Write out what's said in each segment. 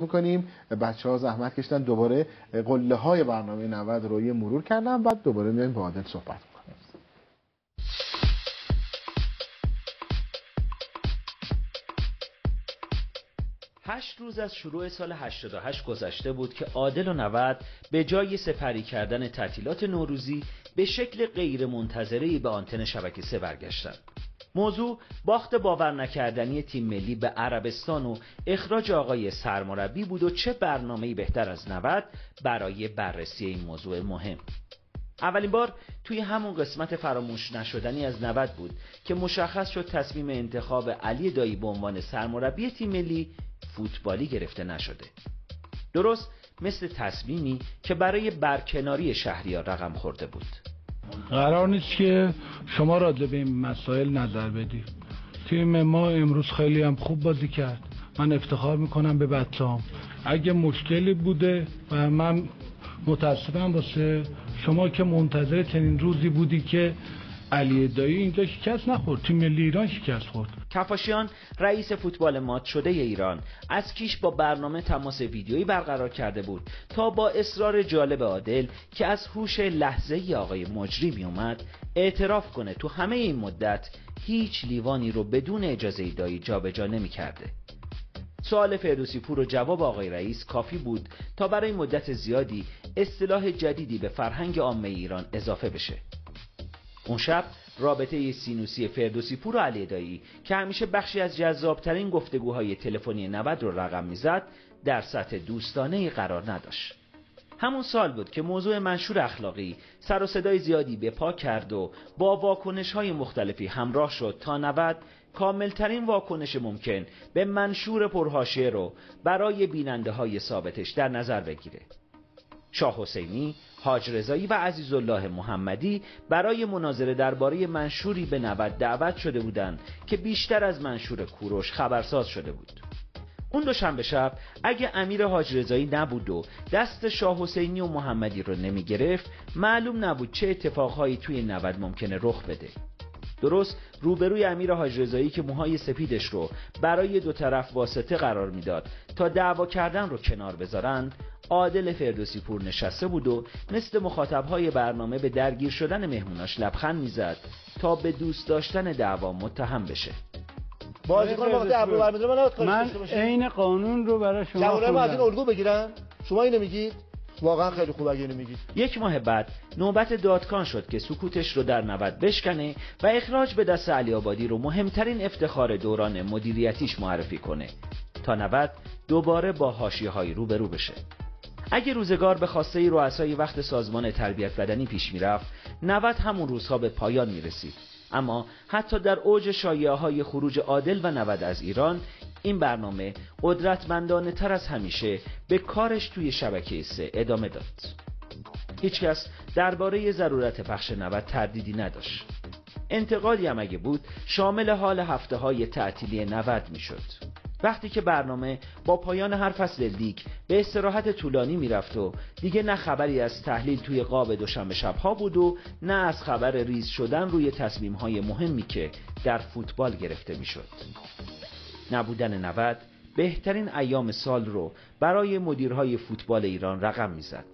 می‌کنیم. بچه ها زحمت کشتن دوباره قله های برنامه 90 رو یه مرور کردن بعد دوباره میایم با عادل صحبت می‌کنیم. هشت روز از شروع سال 88 گذشته بود که عادل و نود به جای سپری کردن تعطیلات نوروزی به شکل غیر منتظری به آنتن شبکه سه برگشتند. موضوع باخت باور نکردنی تیم ملی به عربستان و اخراج آقای سرمربی بود و چه برنامه‌ای بهتر از 90 برای بررسی این موضوع مهم. اولین بار توی همون قسمت فراموش نشدنی از 90 بود که مشخص شد تصمیم انتخاب علی دایی به عنوان سرمربی تیم ملی فوتبالی گرفته نشده. درست مثل تصمیمی که برای برکناری شهریار رقم خورده بود. قرار نیست که شما را به این مسائل نظر بدی تیم ما امروز خیلی هم خوب بازی کرد. من افتخار می‌کنم به بچه‌ام اگه مشکلی بوده و من متاسفم واسه شما که منتظر چنین روزی بودی که علی دایی اینجا شکست نخورد. تیم ملی ایران شکست خورد. کفاشیان رئیس فوتبال مات شده ایران. از کیش با برنامه تماس ویدیویی برقرار کرده بود تا با اصرار جالب عادل که از هوش لحظه ای آقای مجری می اومد اعتراف کنه تو همه این مدت هیچ لیوانی رو بدون اجازه دایی جابجا نمی کرده. سوال فردوسی پور و جواب آقای رئیس کافی بود تا برای مدت زیادی اصطلاح جدیدی به فرهنگ عامه ایران اضافه بشه. اون شب رابطه سینوسی فردوسی پور و علی دایی که همیشه بخشی از جذابترین گفتگوهای تلفنی 90 رو رقم می‌زد در سطح دوستانه قرار نداشت. همون سال بود که موضوع منشور اخلاقی سر و صدای زیادی به پا کرد و با واکنش های مختلفی همراه شد تا 90 کاملترین واکنش ممکن به منشور پرهاشه رو برای بیننده های ثابتش در نظر بگیره. شاه حسینی حاج رضایی و عزیز الله محمدی برای مناظره درباره منشوری به نود دعوت شده بودند که بیشتر از منشور کوروش خبرساز شده بود. اون دوشنبه شب اگه امیر حاج رضایی نبود و دست شاه حسینی و محمدی رو نمی گرفت معلوم نبود چه اتفاقهایی توی نود ممکنه رخ بده. درست روبروی امیر حاج رضایی که موهای سپیدش رو برای دو طرف واسطه قرار می‌داد تا دعوا کردن رو کنار بذارند عادل فردوسی پور نشسته بود و مثل مخاطبهای برنامه به درگیر شدن مهموناش لبخند می‌زد تا به دوست داشتن دعوا متهم بشه. بازیکن وقتی ابرو برمیداره من من عین قانون رو برای شما جوانای ما از این. الگو بگیرن؟ شما اینو میگید؟ واقعا خیلی خوب اگه اینو میگید. یک ماه بعد نوبت دادکان شد که سکوتش رو در نود بشکنه و اخراج به دست علی آبادی رو مهمترین افتخار دوران مدیریتیش معرفی کنه تا نود دوباره با حاشیه های روبرو بشه. اگه روزگار به خواسته رؤسای وقت سازمان تربیت بدنی پیش می‌رفت 90 همون روزها به پایان می‌رسید. اما حتی در اوج شایعه های خروج عادل و 90 از ایران این برنامه قدرتمندانه تر از همیشه به کارش توی شبکه سه ادامه داد. هیچکس درباره ضرورت پخش 90 تردیدی نداشت. انتقادی هم اگه بود شامل حال هفته های تعطیلی 90 می‌شد. وقتی که برنامه با پایان هر فصل لیگ به استراحت طولانی می‌رفت و دیگه نه خبری از تحلیل توی قاب دوشنبه شبها بود و نه از خبر ریز شدن روی تصمیم های مهمی که در فوتبال گرفته می‌شد. نبودن 90 بهترین ایام سال رو برای مدیرهای فوتبال ایران رقم می‌زد.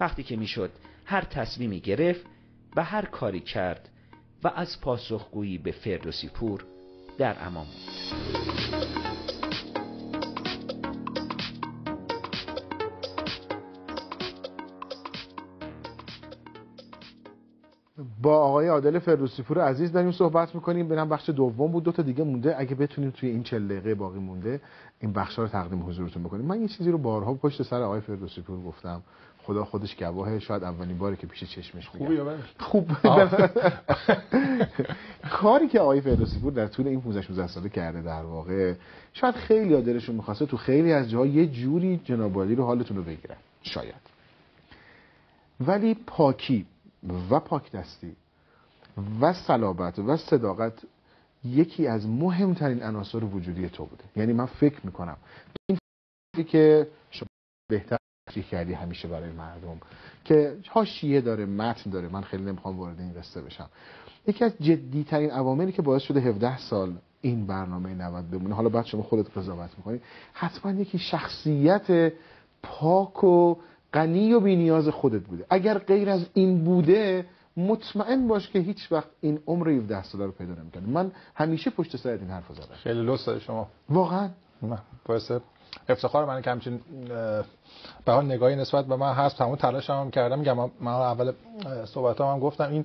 وقتی که می‌شد هر تصمیمی گرفت و هر کاری کرد و از پاسخگویی به فردوسی پور در امان بود. با آقای عادل فردوسی پور عزیز داریم صحبت می‌کنیم. ببینم بخش دوم. بود دو تا دیگه مونده. اگه بتونیم توی این 40 دقیقه باقی مونده این بخش رو تقدیم حضورتون بکنیم. من یه چیزی رو بارها پشت سر آقای فردوسی پور گفتم. خدا خودش گواهه. شاید اولین باره که پیش چشمش بدش؟ خوب. کاری که آقای فردوسی پور در طول این 15 16 ساله کرده در واقع شاید خیلی دلشون می‌خواسته تو خیلی از جاها یه جوری جناب رو حالتون رو بگیرن. شاید. ولی پاکی و پاک دستی و صلابت و صداقت یکی از مهمترین عناصر وجودی تو بوده. یعنی من فکر می‌کنم این فکری که شما بهتر تشریح کردی همیشه برای مردم که حاشیه داره متن داره من خیلی نمی‌خوام وارد این قصه بشم. یکی از جدی ترین عواملی که باعث شده 17 سال این برنامه 90 بمونه حالا بعد شما خودت قضاوت می‌کنی حتما یکی شخصیت پاک و غنی و بینیاز خودت بوده. اگر غیر از این بوده مطمئن باش که هیچ وقت این عمر 17 ساله رو پیدا نمی‌کنی. من همیشه پشت سرت این حرفو زدم. خیلی لطف داری شما. واقعا. باعث افتخار من که همچین به حال نگاهی نسبت به من هست. تمام تلاشم هم کردم. میگم من اول صحبت هم گفتم. این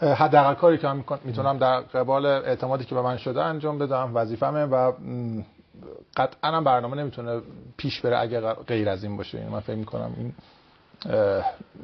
حداقل کاری که من می‌تونم در قبال اعتمادی که به من شده انجام بدم. وظیفمه و قطعا هم برنامه نمی‌تونه پیش بره اگه غیر از این باشه. یعنی من فکر می‌کنم این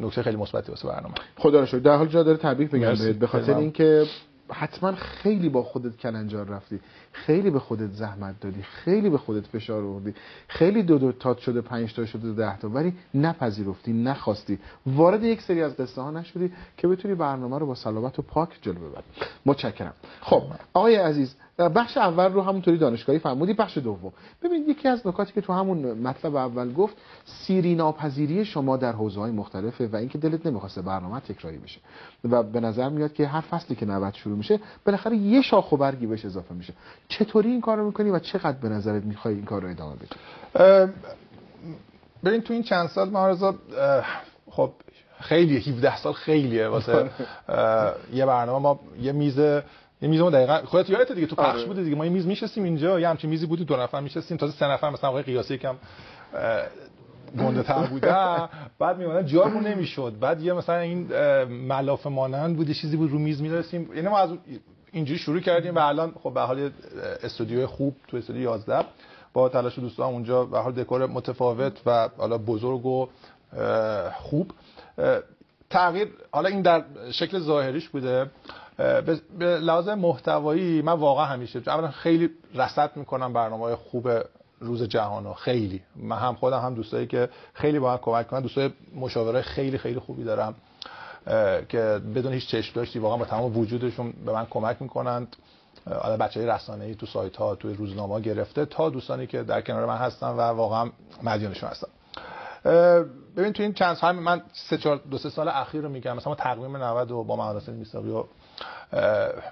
نکته خیلی مثبتی واسه برنامه. خدا رو شکر در حال جا داره تبریک بگم. بهت. به خاطر اینکه حتما خیلی با خودت کلنجار رفتی. خیلی به خودت زحمت دادی. خیلی به خودت فشار آوردی. خیلی دو دو تات شده پنج تا شده ده تا. ولی نپذیرفتی نخواستی. وارد یک سری از قصه ها نشدی که بتونی برنامه رو با سلامت و پاک جلو ببری. متشکرم. خب آقای عزیز بخش اول رو همونطوری دانشگاهی فرمودی بخش دوم. ببین یکی از نکاتی که تو همون مطلب اول گفت سیری ناپذیری شما در حوزه های مختلفه و اینکه دلت نمی‌خواسته برنامه تکراری بشه. و به نظر میاد که هر فصلی که 90 شروع میشه بالاخره یه شاخ و برگی بهش اضافه میشه. چطوری این کارو می‌کنی و چقدر به نظرت می‌خوای این کار رو ادامه بدی؟ ببین تو این چند سال مهارزا خب خیلی 17 سال خیلیه. واسه یه برنامه ما یه میز یه میز ما دقیقا خودت یادت دیگه تو پخش آره. بوده دیگه. ما یه میز میشستیم اینجا یه همچین میزی بودی دو نفر میشستیم. تازه سه نفر مثلا آقای قیاسی یکم گنده تر بودن بعد میمونن جامون نمی‌شد. بعد یه مثلا این ملاف مانند بود چیزی بود رو میز میداشتیم. یعنی ما از اینجوری شروع کردیم و الان خب به حال استودیو خوب تو استودیو 11 با تلاش دوستان اونجا به حال دکور متفاوت و حالا بزرگ و خوب. تغییر حالا این در شکل ظاهریش بوده. به لحاظ محتوایی من واقعا همیشه اولا خیلی رصد می‌کنم برنامه خوب روز جهانو خیلی. من هم خودم هم دوستایی که خیلی با کمک کنن دوستای مشاوره خیلی خیلی خوبی دارم که بدون هیچ چشم داشتی واقعا با تمام وجودشون به من کمک می‌کنند. حالا بچه های رسانه ای تو سایت ها تو روزنامه ها گرفته تا دوستانی که در کنار من هستن و واقعا مدیونشون هستم ببین تو این چند سال من سه چهار دو سه سال اخیر رو میگم مثلا تقویم 90 و با مهندسین میساقی و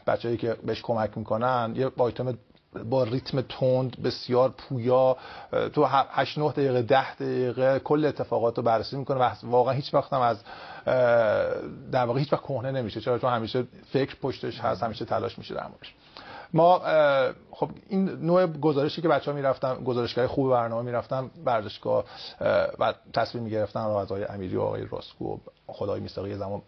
بچه‌ای که بهش کمک می‌کنن یه آیتم با ریتم تند بسیار پویا تو 8 9 دقیقه 10 دقیقه کل اتفاقات رو بررسی می‌کنه و واقعا هیچ وقت هم از در واقع هیچ وقت کهنه نمیشه. چرا؟ چون همیشه فکر پشتش هست همیشه تلاش میشه در موردش. ما خب این نوع گزارشی که بچه ها می‌رفتن گزارشگاه خوب برنامه می‌رفتن ورزشگاه اه، و تصمیم می‌گرفتن رو از آقای امیری و آقای راسکو خدای میساقی زمان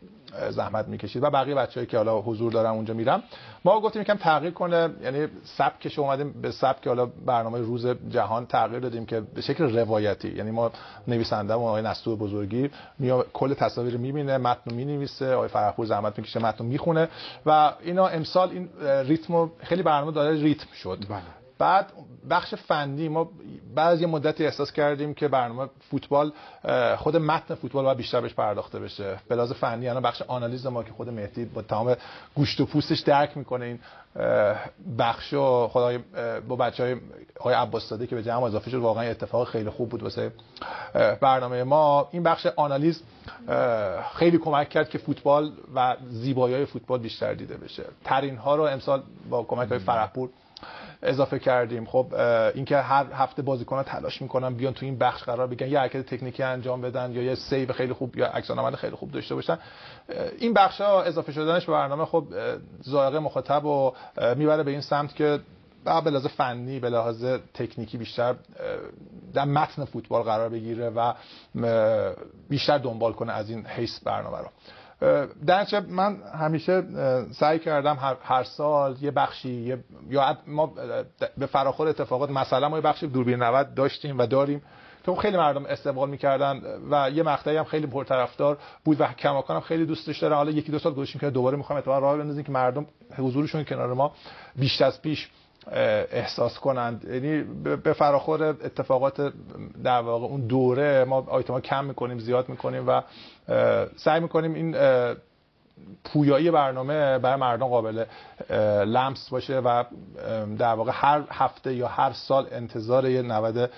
زحمت می‌کشید. و بقیه بچه‌ای که حالا حضور دارن اونجا میرم. ما گفتیم یکم تغییر کنه یعنی سبکش اومدیم به سبک حالا برنامه روز جهان تغییر دادیم که به شکل روایتی. یعنی ما نویسنده و آقای نستو بزرگی میاد کل تصاویر می‌بینه متن می‌نویسه آقای فرحپور زحمت می‌کشه متن می‌خونه. و اینا امسال این ریتم خیلی برنامه داره ریتم شد. بله. بعد بخش فنی ما از یه مدتی احساس کردیم که برنامه فوتبال خود متن فوتبال باید بیشتر بهش پرداخته بشه. به لحاظ فنی الان بخش آنالیز ما که خود مهدی با تمام گوشت و پوستش درک می‌کنه این بخش و خدای با بچه های آقای عباس که به جمع اضافه شد واقعا اتفاق خیلی خوب بود واسه برنامه ما. این بخش آنالیز خیلی کمک کرد که فوتبال و زیبایی های فوتبال بیشتر دیده بشه. ترین ها رو امسال با کمک های فرحپور اضافه کردیم. خب اینکه هر هفته بازیکن‌ها تلاش می‌کنن بیان تو این بخش قرار بگیرن یه حرکت تکنیکی انجام بدن یا یه سیو خیلی خوب یا عکس عمل خیلی خوب داشته باشن این بخش ها اضافه شدنش به برنامه خب ذائقه مخاطب و می‌بره به این سمت که به لحاظ فنی به لحاظ تکنیکی بیشتر در متن فوتبال قرار بگیره و بیشتر دنبال کنه از این حیث برنامه رو. در نتیجه من همیشه سعی کردم هر, سال یه بخشی یا ما به فراخور اتفاقات مثلا ما یه بخشی دوربین 90 داشتیم و داریم. خب خیلی مردم استقبال می‌کردن و یه مقطعی هم خیلی پرطرفدار بود و کماکان هم خیلی دوستش داره. حالا یکی دو سال گذاشتیم که دوباره می‌خوام اتفاقا راه بندازیم که مردم حضورشون کنار ما بیشتر از پیش احساس کنند یعنی به- فراخور اتفاقات در واقع اون دوره ما آیتما کم می‌کنیم زیاد می‌کنیم و سعی می‌کنیم این پویایی برنامه برای مردم قابل لمس باشه و در واقع هر هفته یا هر سال انتظار یه 90 اه،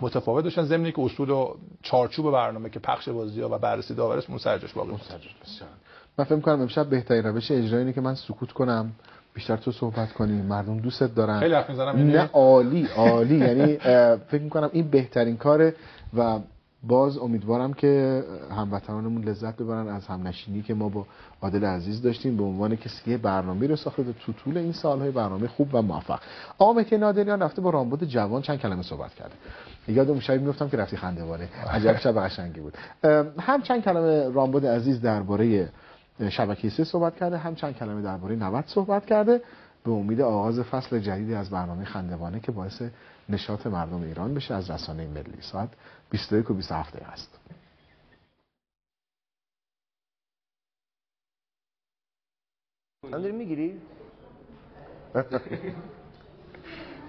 متفاوت داشتن ضمن که اصول و چارچوب برنامه که پخش بازی ها و بررسی داورش اون سرجاش باقی. بسیار. من فکر کنم امشب بهترین روش اجرایی اینه که من سکوت کنم بیشتر تو صحبت کنی مردم دوستت دارن. خیلی حرف می‌زنم یعنی؟ نه عالی عالی. یعنی فکر می‌کنم این بهترین کاره و باز امیدوارم که هموطنانمون لذت ببرن از همنشینی که ما با عادل عزیز داشتیم به عنوان کسی که برنامه رو ساخته تو طول این سالهای برنامه خوب و موفق. آقا مهدی نادریان رفته با رامبد جوان چند کلمه صحبت کرده. یادم شب میفتم که رفتی خندوانه عجب شب قشنگی بود. هم چند کلمه رامبد عزیز درباره شبکه سه صحبت کرده هم چند کلمه درباره 90 صحبت کرده به امید آغاز فصل جدیدی از برنامه خندوانه که باعث نشاط مردم ایران بشه از رسانه ملی ساعت 21 و 27 دقیقه است هم می‌گیری؟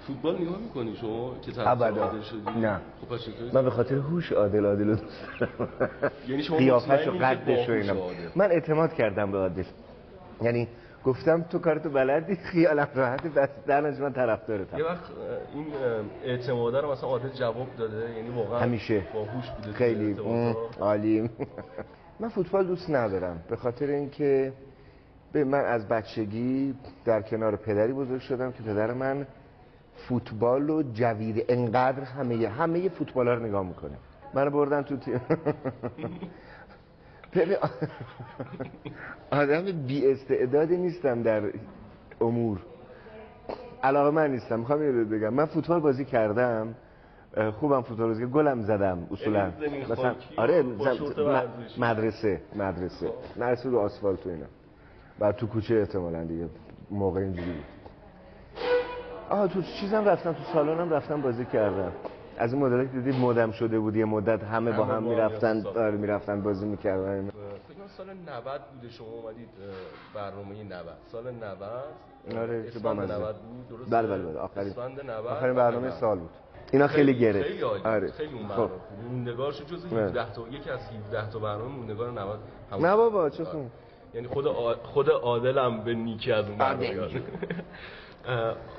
فوتبال نگاه می‌کنی شما که طرف. عادل شدی نه. خب پس چطوری من به خاطر هوش عادل عادل رو دوست دارم یعنی شما قیافش و قدش و اینا؟ من اعتماد کردم به عادل یعنی گفتم تو کارتو بلدی خیالم راحتی بس درنش من طرفدارتم یه وقت این اعتماده رو مثلا عادل جواب داده یعنی واقعا همیشه. باهوش بوده خیلی عالی من فوتبال دوست ندارم به خاطر اینکه به من از بچگی در کنار پدری بزرگ شدم که پدر من فوتبال و جوید انقدر همه همه فوتبال رو نگاه می‌کنه. منو بردن تو تیم. ببین، آدم بی استعدادی نیستم در امور. علاقه من نیستم. می‌خوام یه بگم. من فوتبال بازی کردم. خوبم فوتبال بازی. گلم زدم اصولا. یعنی مثلا آره. مدرسه مدرسه. مدرسه رو آسفالت و اینا. بعد تو کوچه احتمالاً دیگه موقع اینجوری بود. آها تو چیزم رفتم تو سالنم رفتم بازی کردم. از این مدل که دیدی مدم شده بود یه مدت همه با همه هم با هم می‌رفتن. آره می‌رفتن بازی می‌کردن. فکر کنم سال 90 بوده شما اومدید برنامه 90 سال 90 آره، که با اسفند مزه. 90 بود درسته؟ بله بله بله آخرین. اسفند 90 آخرین برنامه 90. سال بود. اینا خیلی گرفت. خیلی عالی آره. خیلی اون خب. برنامه. موندگارش جز نه. 17 تا یکی از 17 تا برنامه موندگار 90 همون نه بابا چه آره. خوب. یعنی خود آ- خود عادلم به نیکی از اون برنامه. یاد. اه،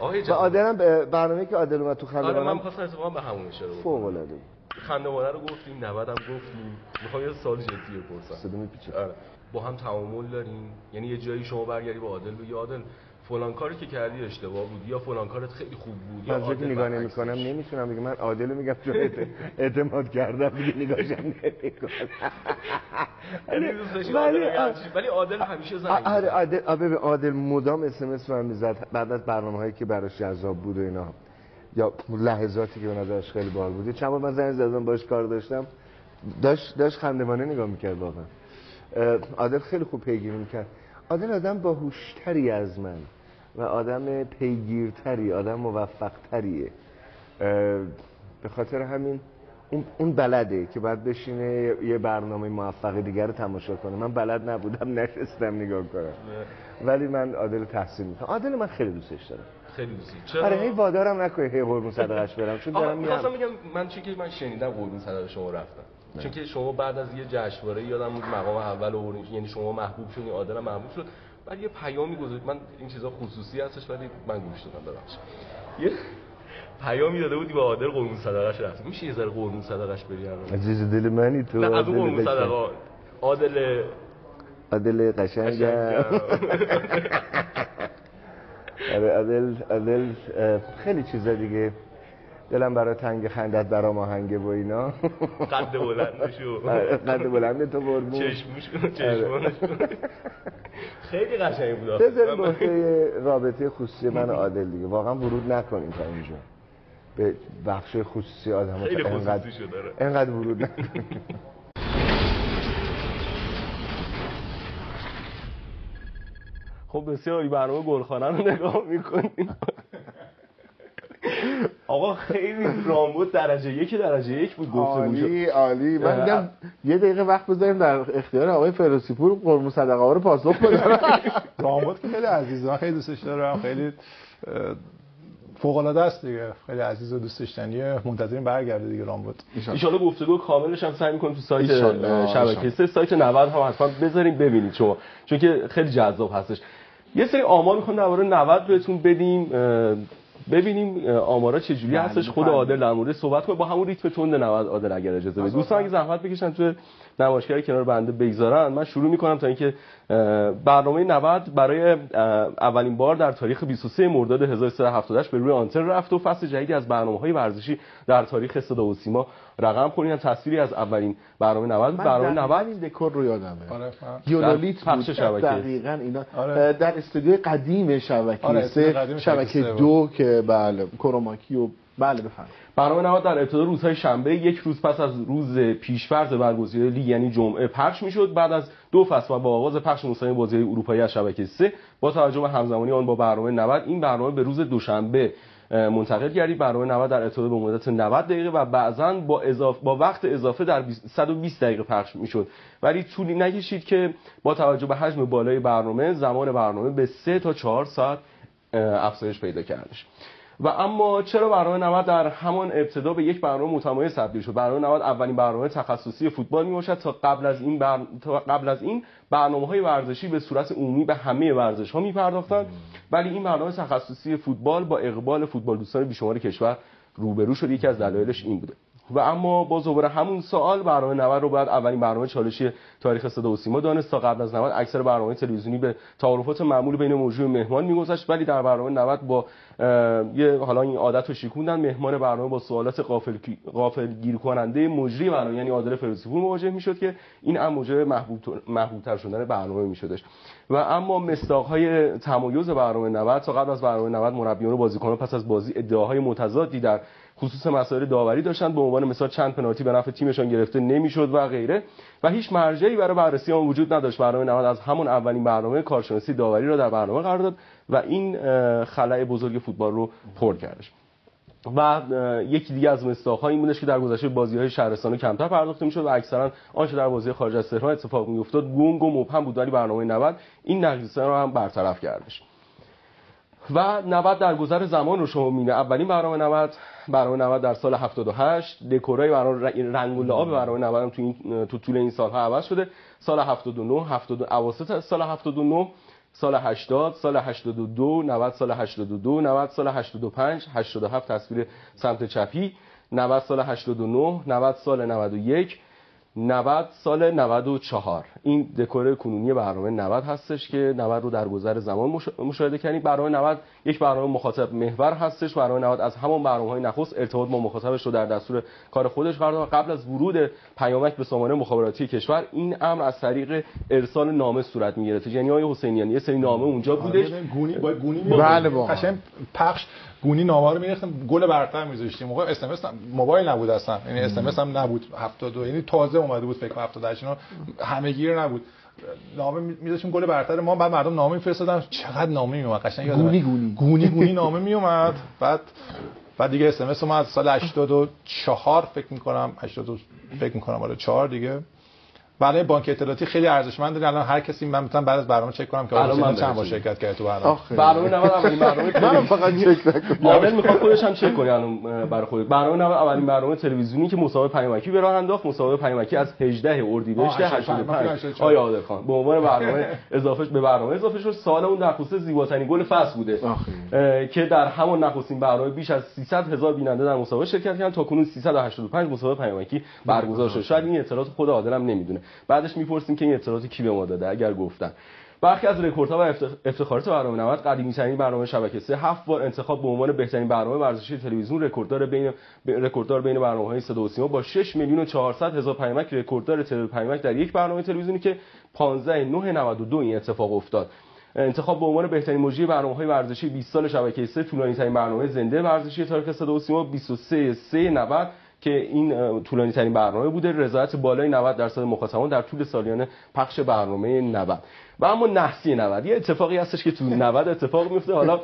آقای عادلم به برنامه که عادل اومد تو آره من می‌خواستم اتفاقا به همون اشاره بکنم. فوق العاده بود خندوانه رو گفتیم 90 هم گفتیم. می‌خوام یه سوال جدی بپرسم. صدا میپیچه. آره. با هم تعامل داریم. یعنی یه جایی شما برگردی با عادل بگی عادل فلان کاری که کردی اشتباه بود یا فلان کارت خیلی خوب بود یا من که نگاه برعکسش. نمی کنم نمی‌تونم بگم. من عادل میگم چون اعت- اعتماد کردم دیگه نگاهشم نمی‌کنم. ولی- عادل ولی عادل همیشه زنگ آره. عادل آ، ببین عادل مدام اس ام اس من می‌زد. بعد از برنامه هایی که براش جذاب بود و اینا. یا لحظاتی که به نظرش خیلی باحال بود. چند بار من زنگ زدم باش کار داشتم. داشت داشت خندوانه نگاه می‌کرد واقعا. عادل خیلی خوب پیگیری می‌کرد. عادل آدم باهوشتری از من و آدم پیگیرتری آدم موفقتریه. به خاطر همین اون, بلده که باید بشینه یه برنامه موفق دیگر رو تماشا کنه. من بلد نبودم نشستم نگاه کنم. ولی من عادل تحسین می‌کنم. عادل من خیلی دوستش دارم. خیلی دوستی چرا؟ آره هی وادارم نکنه هی قربون صدقش برم. چون دارم میام بگم من چون که من شنیدم قربون صدر شما رفتم چون که شما بعد از یه جشنواره یادم بود مقام اول آوردین یعنی شما محبوب شدین عادل هم محبوب شد. بعد یه پیامی گذاشت. من این چیزا خصوصی هستش ولی من گوش دادم ببخشید. یه پیامی داده بودی با عادل قربون صدقش رفت. میشه یه ذره قربون صدقش بری؟ عزیز دل منی تو نه از قشنگ. صدقه. عادل عادل قشنگم. آره عادل عادل خیلی چیزا دیگه. دلم برای تنگ خندت برام آهنگه و اینا. قد بلندش و آره، قد بلند تو قربون. چشموش چشمانش خیلی قشنگ بود. بذاریم به عهده رابطه خصوصی من و عادل دیگه. واقعا ورود نکنیم تا اینجا. به بخش خصوصی آدم خیلی خصوصی شده آره. انقدر ورود نکنیم خب بسیار برنامه گلخانه رو نگاه می‌کنیم. آقا خیلی رامبد درجه یک درجه یک بود گفته می‌شد عالی عالی. من میگم یه دقیقه وقت بذاریم در اختیار آقای فیروزی پور صدقه ها رو پاسخ بده. رامبد که خیلی عزیزه. خیلی دوستش دارم. خیلی فوق العاده است دیگه. خیلی عزیز و دوست داشتنیه منتظریم برگرده دیگه رامبد ایشالا گفتگو کاملش هم سعی می‌کنیم تو سایت شبکه سه سایت 90 هم حتما بذاریم ببینید شما. چون که خیلی جذاب هستش. یه سری آمار می‌خوام درباره 90 بهتون بدیم. ببینیم آمارا چجوری بله، هستش. خود بفرمایید. عادل در مورد صحبت کنه. با همون ریتم تند 90 عادل اگر اجازه بدید. دوستان اگه زحمت بکشن تو نمایشگر کنار بنده بگذارن. من شروع می‌کنم تا اینکه برنامه 90 برای اولین بار در تاریخ 23 مرداد 1378 به روی آنتن رفت و فصل جدیدی از برنامه‌های ورزشی در تاریخ صدا و سیما رقم خورید تصویری از اولین برنامه 90 من برنامه دقیقاً 90 این دکور رو یادمه. آره بود پخش شبکه. دقیقاً اینا. آره. در استودیوی قدیم شبکه آره، استودیو سه شبکه. دو که بله کروماکی و بله بفهم برنامه 90 در ابتدا روزهای شنبه یک روز پس از روز پیشفرض برگزیدگی لیگ یعنی جمعه پخش می‌شد. بعد از دو فصل و با آغاز پخش مستقیم بازی اروپایی از شبکه 3 با توجه به همزمانی آن با برنامه 90 این برنامه به روز دوشنبه منتقل گردید. برنامه 90 در ابتدا به مدت 90 دقیقه و بعضا با اضافه با وقت اضافه در 20 120 دقیقه پخش می‌شد. ولی طولی نکشید که با توجه به حجم بالای برنامه زمان برنامه به 3 تا 4 ساعت افزایش پیدا کردش. و اما چرا برنامه 90 در همان ابتدا به یک برنامه متمایز تبدیل شد؟ برنامه 90 اولین برنامه تخصصی فوتبال می‌باشد تا قبل از این بر... تا قبل از این برنامه های ورزشی به صورت عمومی به همه ورزش ها میپرداختند. ولی این برنامه تخصصی فوتبال با اقبال فوتبال دوستان بیشمار کشور روبرو شد. یکی از دلایلش این بوده. و اما باز دوباره همون سوال برنامه 90 رو بعد اولین برنامه چالشی تاریخ صدا و سیما دانست تا قبل از 90 اکثر برنامه تلویزیونی به تعارفات معمول بین و مهمان میگذشت ولی در برنامه 90 با یه حالا این عادت رو شیکوندن مهمان برنامه با سوالات غافل غافل گیر کننده مجری برنامه یعنی عادل فردوسی‌پور مواجه می‌شد که این هم موجب محبوب محبوبتر شدن برنامه میشدش. و اما مصداق‌های تمایز برنامه 90 تا قبل از برنامه 90 مربیان و بازیکنان پس از بازی ادعاهای متضادی در خصوص مسائل داوری داشتند به عنوان مثال چند پنالتی به نفع تیمشان گرفته نمی‌شد و غیره. و هیچ مرجعی برای بررسی آن وجود نداشت. برنامه 90 از همون اولین برنامه کارشناسی داوری را در برنامه قرار داد و این خلأ بزرگ فوتبال رو پر کردش. و یکی دیگه از مستاق‌ها این بودش که در گذشته بازی‌های شهرستانی کمتر پرداخته می‌شد و اکثرا آنچه در بازی خارج از تهران اتفاق می‌افتاد گنگ و مبهم بود ولی برنامه 90 این نقیصه را هم برطرف کردش. و 90 در گذر زمان رو شما می‌بینید. اولین برنامه 90 برنامه 90 در سال 78 دکورای برنامه رنگ و لعاب برنامه 90 هم تو این تو طول این سالها عوض شده. سال 79 72 اواسط سال 79 سال 80 سال 82 90 سال 82 90 سال 85 87 تصویر سمت چپی 90 سال 89 90 سال 91 90 سال 94 این دکور کنونی برنامه 90 هستش که 90 رو در گذر زمان مش- مشاهده کردیم. برنامه 90 یک برنامه مخاطب محور هستش. برنامه 90 از همان برنامه های نخست ارتباط با مخاطبش رو در دستور کار خودش قرار داد و قبل از ورود پیامک به سامانه مخابراتی کشور این امر از طریق ارسال نامه صورت می‌گرفت یعنی آقای حسینیان یه سری نامه اونجا بودش. گونی با گونی بله،. قشنگ پخش گونی نامه رو می‌ریختیم گل برتر می‌ذاشتیم. موقع اس ام اس موبایل نبود اصلا. یعنی اس ام اس هم نبود. 72 یعنی تازه اومده بود فکر کنم 78 اینا. همه گیر نبود. نامه می‌ذاشتیم گل برتر. ما بعد مردم نامه می‌فرستادن. چقدر نامه میومد قشنگ یادمه. گونی گونی. گونی گونی نامه میومد بعد بعد دیگه اس ام اس ما از سال 84 فکر می‌کنم. 80 فکر می‌کنم. آره 4 دیگه. برای بانک اطلاعاتی خیلی ارزشمنده الان هر کسی من می‌تونم بعد از برنامه چک کنم که آقا من چند بار. شرکت کرده تو برنامه. برنامه 90 اولین برنامه منم فقط چک نکن عادل می‌خواد خودش هم چک کنه الان برای خودت برنامه 90 اولین برنامه تلویزیونی که مسابقه پیامکی به راه انداخت. مسابقه پیامکی از 18 اردیبهشت آه، 85. 85 آیا عادل خان به عنوان برنامه اضافه به برنامه اضافه شد. سال اون در خصوص زیباترین گل فصل بوده. که در همون نخستین برنامه بیش از 300 هزار بیننده در مسابقه شرکت کردن. تا کنون 385 مسابقه پیامکی برگزار شد. شاید این اطلاعات خود عادل هم نمی‌دونه. بعدش می‌پرسیم که این اطلاعات کی به ما داده اگر گفتن. برخی از رکوردها و افتخ- افتخارات برنامه 90 قدیمی ترین برنامه شبکه 3 هفت بار انتخاب به عنوان بهترین برنامه ورزشی تلویزیون رکورددار بین رکورددار بین برنامه های صدا و سیما با 6 میلیون و 400 هزار پیامک رکورددار تل پیامک در یک برنامه تلویزیونی که 15 9 92 این اتفاق افتاد. انتخاب به عنوان بهترین مجری برنامه های ورزشی 20 سال شبکه 3 طولانی ترین برنامه زنده ورزشی تاریخ صدا و سیما 23 3 90 که این طولانی ترین برنامه بوده. رضایت بالای 90 درصد مخاطبان در طول سالیان پخش برنامه 90 و اما نحسی 90 یه اتفاقی هستش که تو 90 اتفاق میفته. حالا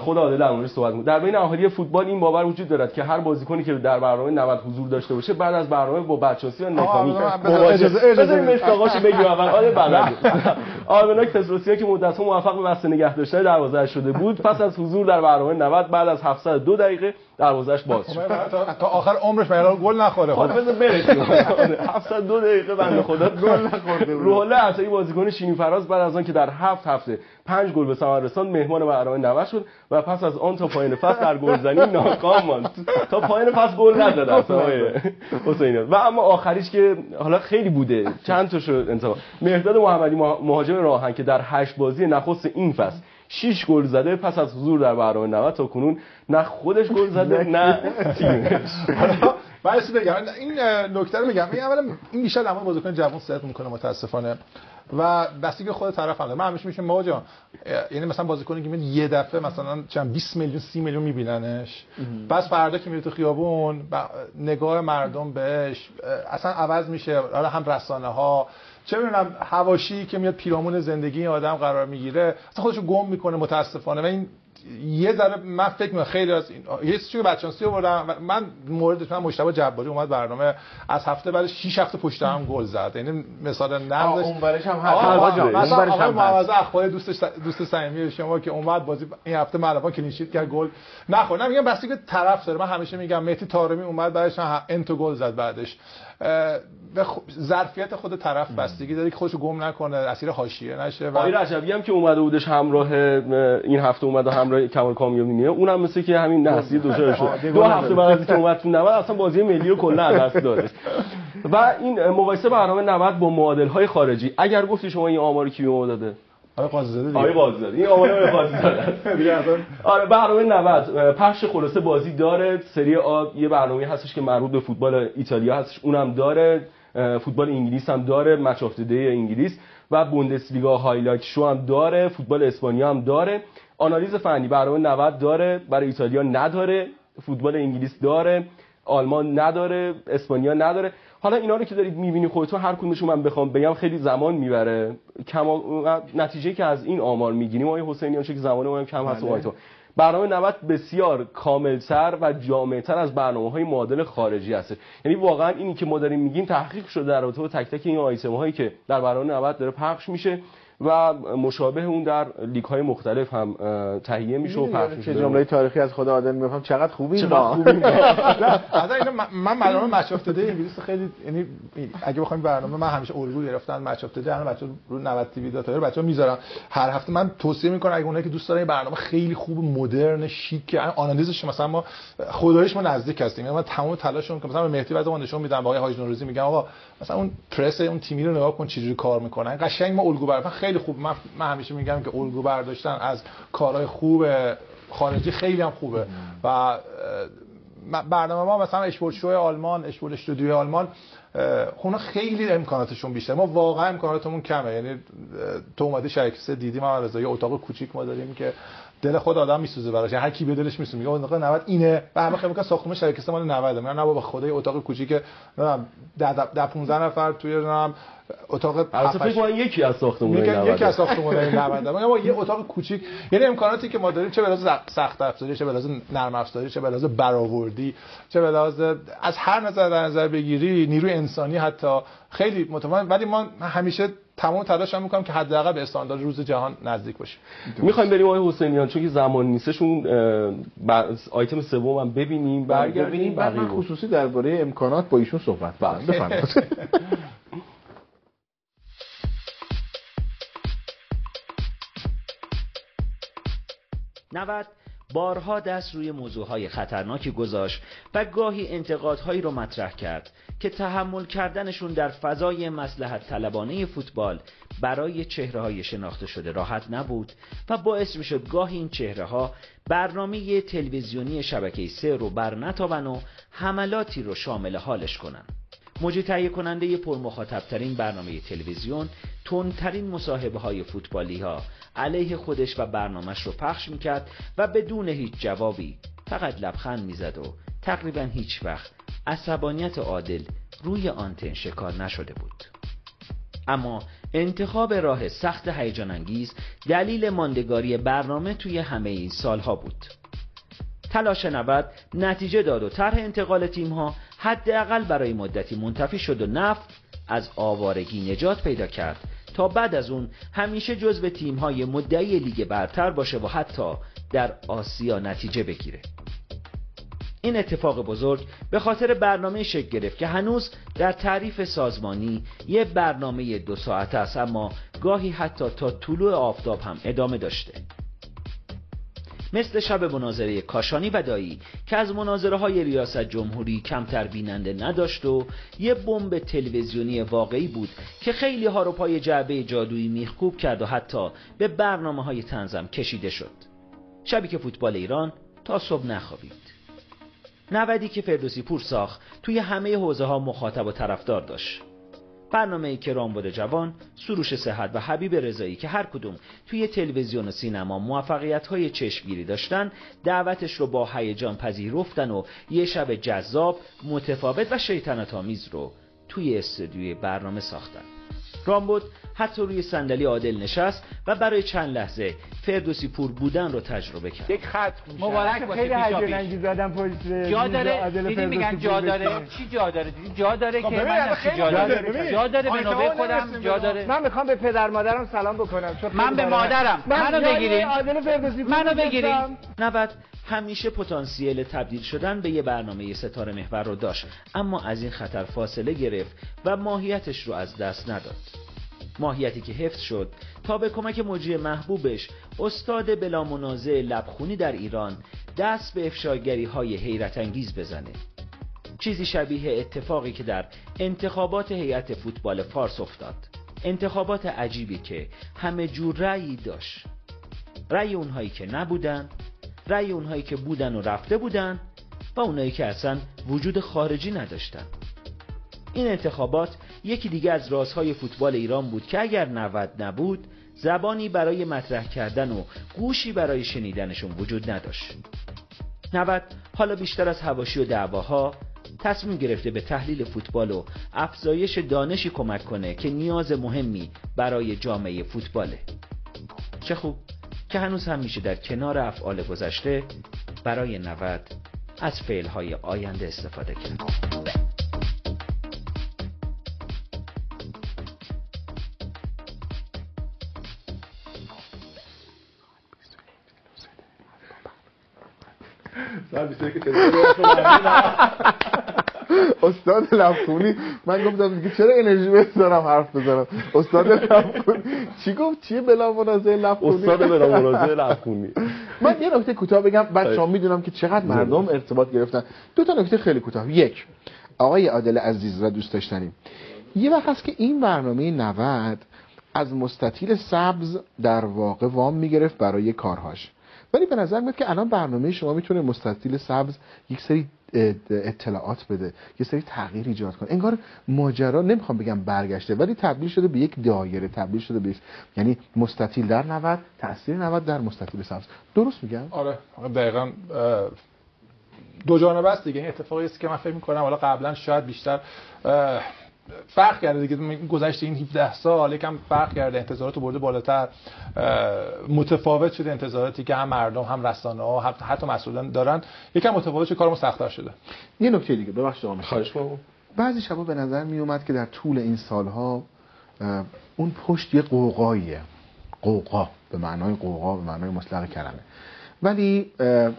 خود عادل موردش صحبت می‌کنه. در بین اهالی فوتبال این باور وجود دارد که هر بازیکنی که در برنامه 90 حضور داشته باشه بعد از برنامه با بدشانسی و نکامی مواجه بذاریم بدید. مستاقاشو بگیم اول آره بغل آرمناک پتروسیان که مدت‌ها موفق به بسته نگه داشتن دروازه شده بود پس از حضور در برنامه 90 بعد از 702 دقیقه دروازه‌اش باز شد. تا, تا آخر عمرش مهران گل نخوره؟ خب خب بذار برسیم 702 دقیقه بنده خدا. گل نخورده روحله عطایی بازیکن شینی فراز بعد از آن که در هفت هفته پنج گل به ثمر رساند مهمان برنامه 90 شد و پس از آن تا پایان فصل در گلزنی ناکام ماند. تا پایان فصل گل نزد حسینی. و اما آخریش که حالا خیلی بوده. چند تا شد انتخاب؟ مهداد محمدی مهاجم راهن که در هشت بازی نخست این فصل 6 گل زده پس از حضور در برنامه 90 تا کنون نه خودش گل زده نه. تیمش. اسم بگم. این نکته رو میگم. این اولا این بیشتر در مورد بازیکن جوان صحبت می‌کنه متاسفانه. و بستگی خود طرف هم داره. من همیشه میشه ما جان یعنی مثلا بازیکنی که میاد یه دفعه مثلا چند 20 میلیون 30 میلیون میبیننش. بعد فردا که میره تو خیابون نگاه مردم بهش اصلا عوض میشه. حالا هم رسانه ها چه می‌دونم هواشی که میاد پیرامون زندگی این آدم قرار می‌گیره اصلا خودشو گم می‌کنه متاسفانه. و این یه ذره من فکر می‌کنم خیلی از این یه چیزی که بچانسی آوردم من موردش من مشتبه جباری اومد برنامه از هفته بعد 6 هفته پشت هم گل زد. یعنی مثال نقدش اون برش هم هست. اون مثلا برش هم هست. اخبار دوست دوست صمیمی شما که اومد بازی این هفته ملافا کلینشیت کرد گل نخورد. نمیگم بس که طرف داره. من همیشه میگم مهدی طارمی اومد بعدش هم انتو گل زد بعدش. به ظرفیت خود طرف بستگی داره که خودشو گم نکنه اسیر حاشیه نشه و آقای رجبی هم که اومده بودش همراه این هفته اومده همراه کمال کامیابینیه اونم مثل که همین نحسی دچار شد. دو هفته بعد از اینکه اومد تو 90 اصلا بازی ملی رو کلا از دست دادش و این مقایسه برنامه 90 با معادل های خارجی. اگر گفتی شما این آمار کی به ما داده؟ آقای قاضی زاده دیگه. آقای بازداد این است. دیگه اصلا. آره برنامه 90 پخش خلاصه بازی داره. سری آ یه برنامه هستش که مربوط به فوتبال ایتالیا هستش. اونم داره. فوتبال انگلیس هم داره. Match of the Day انگلیس. و بوندسلیگا highlight show هم داره. فوتبال اسپانیا هم داره. آنالیز فنی برنامه 90 داره. برای ایتالیا نداره. فوتبال انگلیس داره. آلمان نداره. اسپانیا نداره. حالا اینا رو که دارید می‌بینید خودتون هر کدومشون من بخوام بگم خیلی زمان می‌بره. کما نتیجه که از این آمار می‌گیریم آقای حسینیان چه که زمان ما هم کم هست آقای تو. برنامه 90 بسیار کاملتر و جامعتر از برنامه های معادل خارجی هست. یعنی واقعا اینی که ما داریم میگیم تحقیق شده در رابطه با تک تک این آیتم هایی که در برنامه 90 داره پخش میشه. و مشابه اون در لیگ های مختلف هم تهیه میشه و پخش چه میشه. جمله تاریخی از خود عادل میفهم؟ چقدر خوبی چقدر. خوبی اینو من- من برنامه مچ اف دی انگلیس خیلی یعنی اگه بخوایم برنامه من همیشه الگو گرفتن مچ اف دی الان بچه‌ها رو 90 تی وی داتا بچه‌ها می‌ذارن. هر هفته من توصیه می‌کنم اگه اونایی که دوست دارن این برنامه خیلی خوب مدرن شیک آنالیزش مثلا ما خدایش ما نزدیک هستیم. یعنی من تمام تلاشمون که مثلا به مهدی بعد نشون میدم با آقای حاج نوروزی میگم آقا مثلا اون پرس اون تیمی رو نگاه کن چجوری کار می‌کنن. قشنگ ما الگو برداشتن خیلی خوب. من, من همیشه میگم که الگو برداشتن از کارهای خوب خارجی خیلی هم خوبه. و برنامه ما مثلا اشپورت شو آلمان اشپورت استودیو آلمان اونا خیلی امکاناتشون بیشتر. ما واقعا امکاناتمون کمه. یعنی تو اومدی شریک سه دیدی ما رضا یه اتاق کوچیک ما داریم که دل خود آدم میسوزه براش. یعنی هر کی به دلش میسوزه میگه اون 90 اینه. و همه خیلی میگن ساختمان شریک سه مال 90 میگن نه بابا خدای اتاق کوچیک نمی‌دونم 10 ده 15 نفر توی نمی‌دونم اتاق البته فکر کنم یکی از ساختمون میگن یکی از ساختمان‌های 90 ما با یه اتاق کوچیک یعنی امکاناتی که ما داریم چه به لحاظ سخت افزاری چه به لحاظ نرم افزاری چه به لحاظ برآوردی چه به لحاظ از هر نظر در نظر بگیری نیروی انسانی حتی خیلی متفاوت. ولی ما همیشه تمام تلاش هم می‌کنم که حداقل به استاندارد روز جهان نزدیک باشیم. می‌خوایم بریم آقای حسینیان چون که زمان نیستش اون آیتم سوم هم ببینیم برگردیم ببینیم بعد بقیه من. خصوصی درباره امکانات با ایشون صحبت کنم. بفرمایید. 90 بارها دست روی موضوعهای خطرناکی گذاشت و گاهی انتقادهایی رو مطرح کرد که تحمل کردنشون در فضای مسلحت طلبانه فوتبال برای چهره های شناخته شده راحت نبود و باعث می شد گاهی این چهره ها برنامه تلویزیونی شبکه سه رو بر نتابن و حملاتی رو شامل حالش کنن. موجی تهیه کننده پرمخاطبترین برنامه تلویزیون تندترین مصاحبه های فوتبالی ها علیه خودش و برنامهش رو پخش می‌کرد و بدون هیچ جوابی فقط لبخند می‌زد و تقریبا هیچ وقت عصبانیت عادل روی آنتن شکار نشده بود. اما انتخاب راه سخت هیجان انگیز دلیل ماندگاری برنامه توی همه این سالها بود. تلاش نبرد نتیجه داد و طرح انتقال تیم ها حداقل برای مدتی منتفی شد و نفت از آوارگی نجات پیدا کرد. تا بعد از اون همیشه جزو تیم های مدعی لیگ برتر باشه و حتی در آسیا نتیجه بگیره. این اتفاق بزرگ به خاطر برنامه شکل گرفت که هنوز در تعریف سازمانی یه برنامه دو ساعته است اما گاهی حتی تا طلوع آفتاب هم ادامه داشته. مثل شب مناظره کاشانی و دایی که از مناظره های ریاست جمهوری کمتر بیننده نداشت و یه بمب تلویزیونی واقعی بود که خیلی ها رو پای جعبه جادویی میخکوب کرد و حتی به برنامه های تنظم کشیده شد. شبی که فوتبال ایران تا صبح نخوابید. نودی که فردوسی پور ساخت توی همه حوزه ها مخاطب و طرفدار داشت. برنامه ای که رامبد جوان، سروش صحت و حبیب رضایی که هر کدوم توی تلویزیون و سینما موفقیت های چشمگیری داشتن دعوتش رو با هیجان پذیرفتن و یه شب جذاب، متفاوت و شیطنت آمیز رو توی استودیوی برنامه ساختن. رامبد حتی روی صندلی عادل نشست و برای چند لحظه فردوسی پور بودن رو تجربه کرد یک خط مبارک باشه خیلی هیجان. انگیز زدم پشت جا داره دیدی میگن جا داره. چی جا داره دیدی جا داره خب که من جا داره. جا داره به نوبه خودم جا. داره من می‌خوام به پدر مادرم سلام بکنم چون من به مادرم. من منو بگیرین. عادل فردوسی پور منو. بگیرین. 90 همیشه پتانسیل تبدیل شدن به یه برنامه ستاره محور رو داشت اما از این خطر فاصله گرفت و ماهیتش رو از دست نداد ماهیتی که حفظ شد تا به کمک مجری محبوبش استاد بلا منازع لبخونی در ایران دست به افشاگری های حیرت انگیز بزنه. چیزی شبیه اتفاقی که در انتخابات هیئت فوتبال فارس افتاد. انتخابات عجیبی که همه جور رأیی داشت. رأی اونهایی که نبودن رأی اونهایی که بودن و رفته بودن و اونهایی که اصلا وجود خارجی نداشتن. این انتخابات یکی دیگه از رازهای فوتبال ایران بود که اگر 90 نبود زبانی برای مطرح کردن و گوشی برای شنیدنشون وجود نداشت. 90 حالا بیشتر از هواشی و دعواها تصمیم گرفته به تحلیل فوتبال و افزایش دانشی کمک کنه که نیاز مهمی برای جامعه فوتباله. چه خوب که هنوز هم میشه در کنار افعال گذشته برای 90 از فعلهای آینده استفاده کرد. استاد لبخونی من گفتم دیگه چرا انرژی بذارم حرف بزنم؟ استاد لبخونی چی گفت؟ چیه بلا منازع لبخونی استاد بلا منازع لبخونی من یه نکته کوتاه بگم. بعد شما می‌دونم که چقدر مردم ارتباط گرفتن. دو تا نکته خیلی کوتاه. یک آقای عادل عزیز و دوست داشتنی یه وقت هست که این برنامه 90 از مستطیل سبز در واقع وام می‌گرفت برای کارهاش. ولی به نظر میاد که الان برنامه شما می‌تونه مستطیل سبز یک سری اطلاعات بده یه سری تغییر ایجاد کنه. انگار ماجرا نمی‌خوام بگم برگشته ولی تبدیل شده به یک دایره تبدیل شده به یک یعنی مستطیل در 90 تاثیر 90 در مستطیل سبز. درست میگم؟ آره دقیقا دو جانبه است دیگه. این اتفاقی است که من فکر می‌کنم حالا قبلا شاید بیشتر فرق کرده دیگه. گذشته این 17 سال یکم فرق کرده. انتظارات برده بالاتر. متفاوت شده انتظاراتی که هم مردم هم رسانه ها هم حتی مسئولان دارن. یکم متفاوت شده کارمون سخت‌تر شده. یه نکته دیگه. ببخشید آقا خواهش بعضی شبا به نظر می اومد که در طول این سالها اون پشت یه قوقاییه. قوقا به معنای قوقا به معنای مطلق کلمه. ولی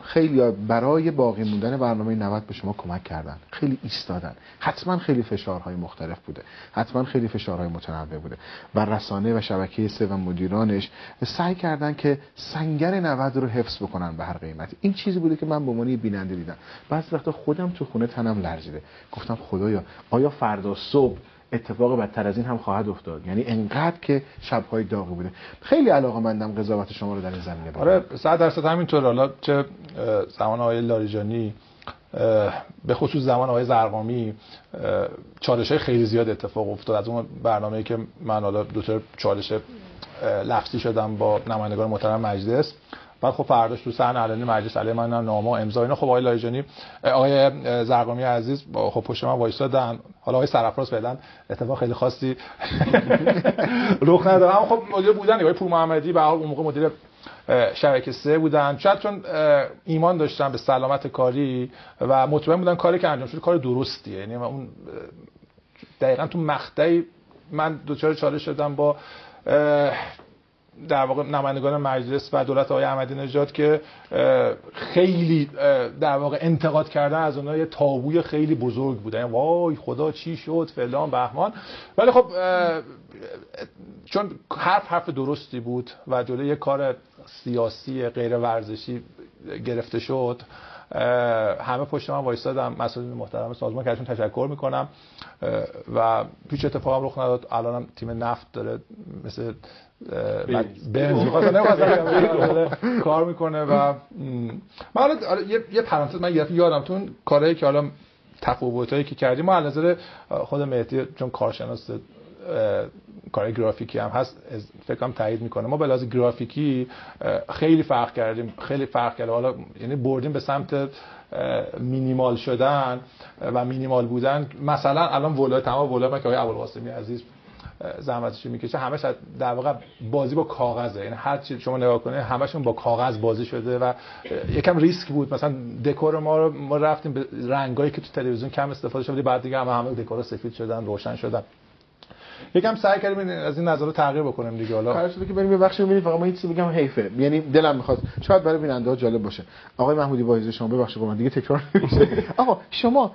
خیلی برای باقی موندن برنامه 90 به شما کمک کردن. خیلی ایستادن. حتما خیلی فشارهای مختلف بوده. حتما خیلی فشارهای متنوع بوده. و رسانه و شبکه سه و مدیرانش سعی کردن که سنگر 90 رو حفظ بکنن به هر قیمتی. این چیزی بوده که من به عنوان بیننده دیدم. بعضی وقتا خودم تو خونه تنم لرزیده. گفتم خدایا آیا فردا صبح اتفاق بدتر از این هم خواهد افتاد. یعنی انقدر که شبهای داغی بوده. خیلی علاقه مندم قضاوت شما رو در این زمینه بدم. آره صد درصد همینطور. حالا چه زمان آقای لاریجانی به خصوص زمان آقای زرقامی چالش های خیلی زیاد اتفاق افتاد. از اون برنامه که من حالا تا چالش لفظی شدم با نمایندگان محترم مجلس. بعد خب فرداش تو صحنه علنی مجلس علیه من نامه امضا اینا. خب آقای لاریجانی آقای زرقامی عزیز خب پشت من وایسادن حالا آقای سرفراز فعلا اتفاق خیلی خاصی رخ نداره. اما خب مدیر بودن آقای پور محمدی به حال اون موقع مدیر شبکه سه بودن. شاید چون ایمان داشتن به سلامت کاری و مطمئن بودن کاری که انجام شده کار درستیه. یعنی اون دقیقا تو مقطعی من دوچار چالش شدم با در واقع نمایندگان مجلس و دولت آقای احمدی نژاد که خیلی در واقع انتقاد کردن از اونها یه تابوی خیلی بزرگ بوده. یعنی وای خدا چی شد فلان بهمان. ولی خب چون حرف حرف درستی بود و جلوی یه کار سیاسی غیر ورزشی گرفته شد همه پشت من وایستادم مسئولین محترم سازمان که ازشون تشکر می‌کنم و هیچ اتفاقی هم رخ نداد الانم تیم نفت داره مثل کار می‌کنه و من یه پرانتز من یادم تو کارهایی که حالا تفاوتایی که کردیم ما از نظر خود مهدی چون کارشناس کار گرافیکی هم هست فکر کنم تایید می‌کنه. ما به لحاظ گرافیکی خیلی فرق کردیم خیلی فرق کرد. حالا یعنی بردیم به سمت مینیمال شدن و مینیمال بودن. مثلا الان ولا تمام ولا که آقای ابوالقاسمی عزیز زحمتش می‌کشه همش در واقع بازی با کاغذه. یعنی هر چی شما نگاه کنید همشون با کاغذ بازی شده و یکم ریسک بود. مثلا دکور ما رو ما رفتیم به رنگایی که تو تلویزیون کم استفاده شده بعد دیگه همه همه دکورا سفید شدن روشن شدن. یکم سعی کردیم از این نظر تغییر بکنیم دیگه حالا. قرار شده که بریم یه بخشی ببینیم فقط ما هیچ چیزی بگم حیفه. یعنی دلم می‌خواد. شاید برای بیننده ها جالب باشه. آقای محمودی واعظ شما ببخشید با من دیگه تکرار نمیشه. آقا شما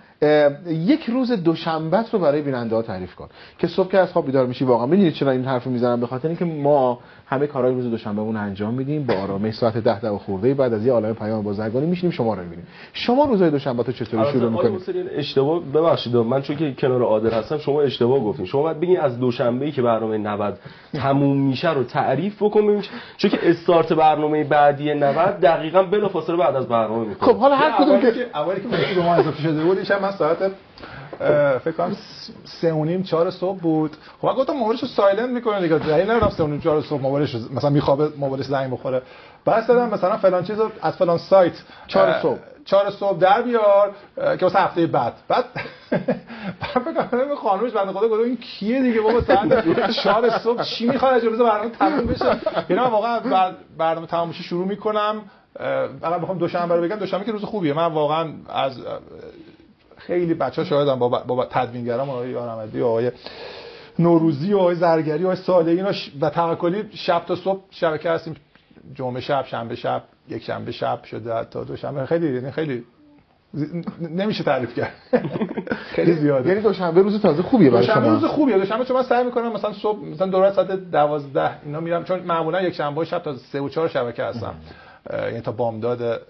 یک روز دوشنبه رو برای بیننده ها تعریف کن. که صبح که از خواب بیدار میشی واقعا می‌دونید چرا این حرفو می‌زنم؟ به خاطر اینکه ما همه کارهای روز دوشنبهمون انجام میدیم. با آرامش ساعت 10 تا خورده بعد از یه عالمه پیام بازرگانی میشینیم شما رو می‌بینیم. شما روزهای دوشنبه تو چطوری شروع می‌کنید؟ اشتباه ببخشید من چون که کنار عادل هستم شما اشتباه گفتین. شما باید بگین از دوشنبه ای که برنامه 90 تموم میشه رو تعریف بکن ببین چه- چون که استارت برنامه بعدی 90 دقیقاً بلافاصله بعد از برنامه می‌کنه. خب حالا هر کدوم که اولی که به ما اضافه شده بود شب من ساعت فکر کنم سه و نیم چهار صبح بود. خب من گفتم موبایلشو سایلنت می‌کنه دیگه. دلیل ندارم سه و نیم چهار صبح موبایلش رو- مثلا میخوابه موبایلش زنگ بخوره. بعد دادم مثلا فلان چیزو از فلان سایت چهار صبح. چهار صبح در بیار که واسه هفته بعد. بعد بعد فکر خانومش بنده خدا گفت این کیه دیگه بابا؟ ساعت چهار صبح چی می‌خواد؟ از روز برنامه تموم بشه. من واقعا بعد برنامه تموم بشه شروع می‌کنم. فقط بخوام دوشنبه رو بگم دوشنبه که روز خوبیه. من واقعا از خیلی بچه ها شاهدم با, با تدوینگرام آقای یار احمدی و آقای نوروزی و آقای زرگری و آقای صالحی اینا و توکلی شب تا صبح شبکه هستیم. جمعه شب شنبه شب یک شنبه شب شده تا دوشنبه خیلی یعنی خیلی نمیشه تعریف کرد. خیلی زیاده. یعنی دوشنبه روز تازه خوبیه برای شما. روز خوبیه. دوشنبه چون من سعی می‌کنم مثلا صبح مثلا دورت ساعت 12 اینا میرم. چون معمولا یک شنبه شب تا 3 و 4 شبکه هستم. یعنی تا بامداد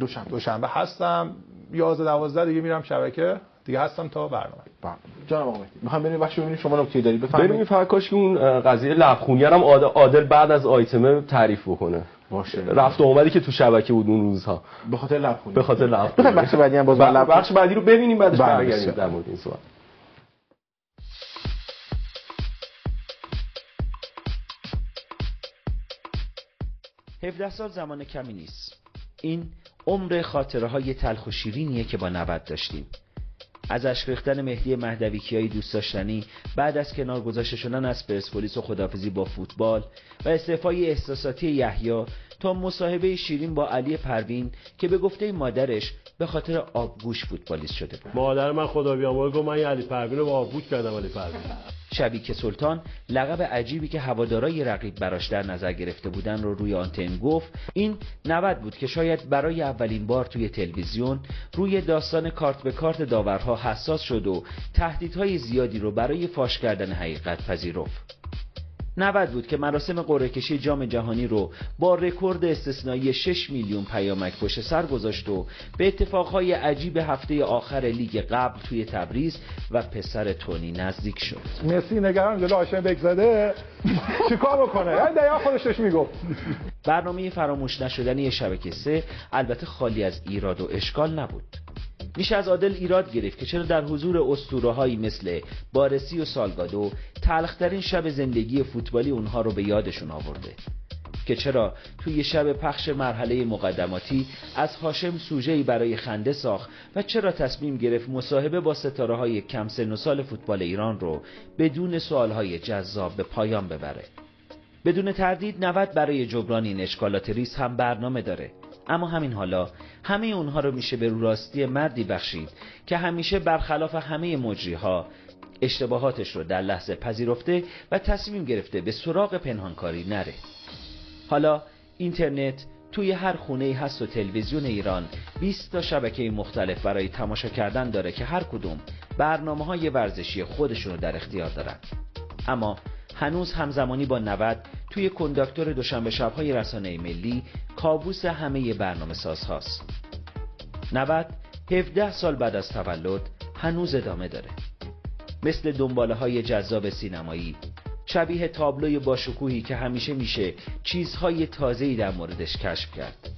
دوشنبه دوشنبه هستم. 11 12 دیگه میرم شبکه. دیگه هستم تا برنامه. بله. جناب آقا مهدی می‌خوام بریم بخش ببینیم شما نکته داری ببینیم بفرمایید فقط کاش که اون قضیه لبخونی هم عادل, بعد از آیتمه تعریف بکنه. باشه. رفت و اومدی که تو شبکه بود اون روزها. به خاطر لبخونی. به خاطر لبخونی. بخش بعدی هم باز من لب- بخش بعدی رو ببینیم بعدش بله، برگردیم. در مورد این سوال. 17 سال زمان کمی نیست. این عمر خاطره های تلخ و شیرینیه که با نبد داشتیم. از اشک ریختن مهدی مهدوی کیایی دوست داشتنی بعد از کنار گذاشته شدن از پرسپولیس و خدافزی با فوتبال و استعفای احساساتی یحیی تا مصاحبه شیرین با علی پروین که به گفته مادرش به خاطر آبگوش فوتبالیست شده بود. مادر من خدا بیامرز گفت من علی پروین رو با آبود کردم علی پروین. شبی که سلطان لقب عجیبی که هوادارای رقیب براش در نظر گرفته بودن رو روی آنتن گفت این 90 بود که شاید برای اولین بار توی تلویزیون روی داستان کارت به کارت داورها حساس شد و تهدیدهای زیادی رو برای فاش کردن حقیقت پذیرفت. 90 بود که مراسم قرعه کشی جام جهانی رو با رکورد استثنایی 6 میلیون پیامک پشت سر گذاشت و به اتفاقهای عجیب هفته آخر لیگ قبل توی تبریز و پسر تونی نزدیک شد. مسی نگران جلو آشنا بگذاده چیکار بکنه؟ یعنی دقیقا خودش داشت می‌گفت. برنامه فراموش نشدنی شبکه سه البته خالی از ایراد و اشکال نبود. میشه از عادل ایراد گرفت که چرا در حضور اسطوره‌هایی مثل بارسی و سالگادو تلخترین شب زندگی فوتبالی اونها رو به یادشون آورده؟ که چرا توی شب پخش مرحله مقدماتی از هاشم سوژه‌ای برای خنده ساخت و چرا تصمیم گرفت مصاحبه با ستاره های کم سن و سال فوتبال ایران رو بدون سوالهای جذاب به پایان ببره؟ بدون تردید 90 برای جبران این اشکالات ریس هم برنامه داره. اما همین حالا همه اونها رو میشه به راستی مردی بخشید که همیشه برخلاف همه مجریها اشتباهاتش رو در لحظه پذیرفته و تصمیم گرفته به سراغ پنهانکاری نره. حالا اینترنت توی هر خونه هست و تلویزیون ایران 20 تا شبکه مختلف برای تماشا کردن داره که هر کدوم برنامه های ورزشی خودشون رو در اختیار دارن. اما هنوز همزمانی با 90 توی کنداکتور دوشنبه شبهای رسانه ملی کابوس همه برنامه سازهاست 90 17 سال بعد از تولد هنوز ادامه داره. مثل دنباله های جذاب سینمایی شبیه تابلوی باشکوهی که همیشه میشه چیزهای تازه‌ای در موردش کشف کرد.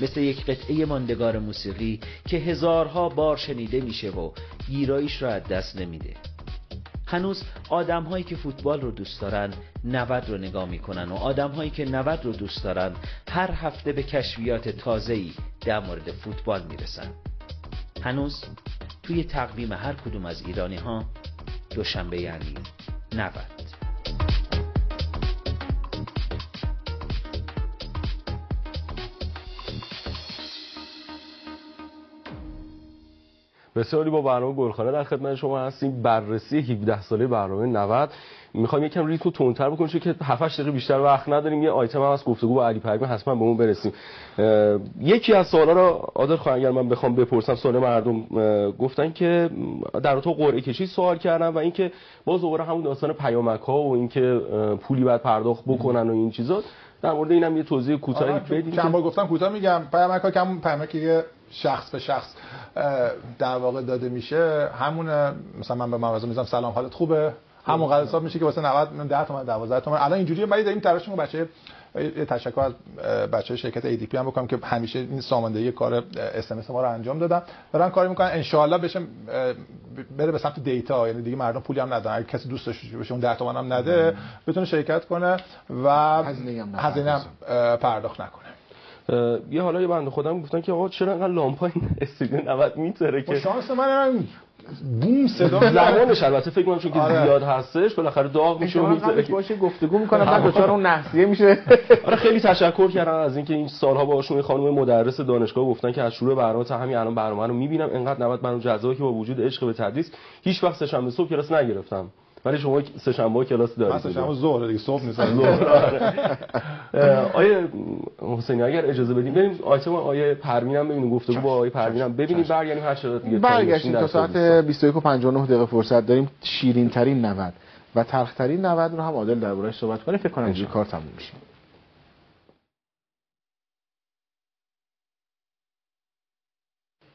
مثل یک قطعه ماندگار موسیقی که هزارها بار شنیده میشه و گیرایش را از دست نمیده. هنوز آدم هایی که فوتبال رو دوست دارن 90 رو نگاه می‌کنن و آدم هایی که 90 رو دوست دارن هر هفته به کشفیات تازه‌ای در مورد فوتبال می‌رسن. هنوز توی تقویم هر کدوم از ایرانی ها دوشنبه یعنی 90 بسیاری با برنامه گلخانه در خدمت شما هستیم. بررسی 17 ساله برنامه 90 می‌خوایم یکم ریتم تندتر بکنیم چون که 7 8 دقیقه بیشتر وقت نداریم. یه آیتم هم از گفتگو با علی پروین حتما به اون برسیم. یکی از سوالا رو عادل خواهر اگر من بخوام بپرسم سوال مردم گفتن که در تو قرعه کشی سوال کردن و اینکه باز دوباره همون داستان پیامک ها و اینکه پولی بعد پرداخت بکنن و این چیزا. در مورد اینم یه توضیح کوتاهی بدید چند بار گفتم کوتاه میگم. پیامک ها پیامکی که شخص به شخص در واقع داده میشه. همون مثلا من به مغازه می‌ذارم سلام حالت خوبه؟ همون حساب میشه که واسه 90 10 تومن 12 تومن. الان اینجوریه ولی داریم تلاش می‌کنیم بچه یه تشکر از بچه شرکت ADP هم بکنم که همیشه این ساماندهی کار اس ما رو انجام دادن. دارن کاری می‌کنن ان شاء الله بشه بره به سمت دیتا یعنی دیگه مردم پولی هم ندارن. اگه کسی دوست داشته باشه اون 10 تومن هم نده بتونه شرکت کنه و هزینه هم پرداخت نکنه. یه حالا یه بنده خودم گفتن که آقا چرا انقدر لامپا این استودیو 90 میتره که؟ شانس من بوم صدا زمانش البته فکر کنم چون که آره. زیاد هستش بالاخره داغ میشه و می‌ذاره باشه گفتگو می‌کنم بعد دچار اون نحسیه میشه. آره خیلی تشکر کردم از اینکه این سالها باهاشون خانم مدرس دانشگاه گفتن که از شروع برنامه تا همین الان برنامه رو می‌بینم. انقدر 90 منو جذابه که با وجود عشق به تدریس هیچ وقت سه صبح کلاس نگرفتم. ولی شما سه شنبه کلاس دارید سه شنبه ظهر دیگه صبح نیست. آیه حسینی اگر اجازه بدیم بریم آیتم آیه پروین هم ببینیم گفتگو با آیه پروین هم. ببینیم برگردیم هر چقدر دیگه برگشتیم تا ساعت 21 و 59 دقیقه فرصت داریم. شیرین ترین 90 و تلخ ترین 90 رو هم عادل دربارش صحبت کنه. فکر کنم اینجوری کار تموم میشه.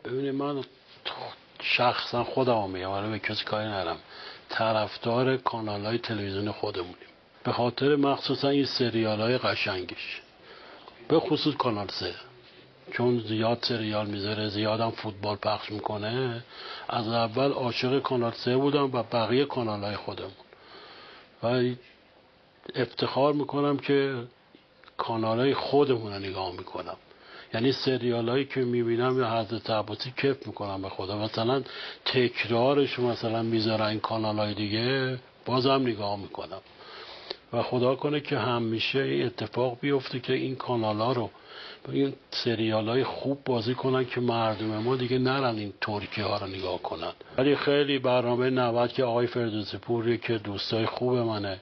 ببینید من شخصا خودم میگم آره به کسی کاری ندارم. طرفدار کانال های تلویزیون خودمونیم. به خاطر مخصوصا این سریال های قشنگش به خصوص کانال سه. چون زیاد سریال می‌ذاره زیادم فوتبال پخش می‌کنه از اول عاشق کانال سه بودم و بقیه کانال های خودمون. و افتخار می‌کنم که کانال های خودمون رو نگاه می‌کنم. یعنی سریال هایی که می‌بینم یا حضرت عباسی کف می‌کنم به خدا. مثلا تکرارش مثلا می‌ذارن این کانال های دیگه بازم نگاه می‌کنم. و خدا کنه که همیشه این اتفاق بیفته که این کانال ها رو این سریال های خوب بازی کنن که مردم ما دیگه نرن این ترکی ها رو نگاه کنن. ولی خیلی برنامه 90 که آقای فردوسی پوری که دوستای خوب منه.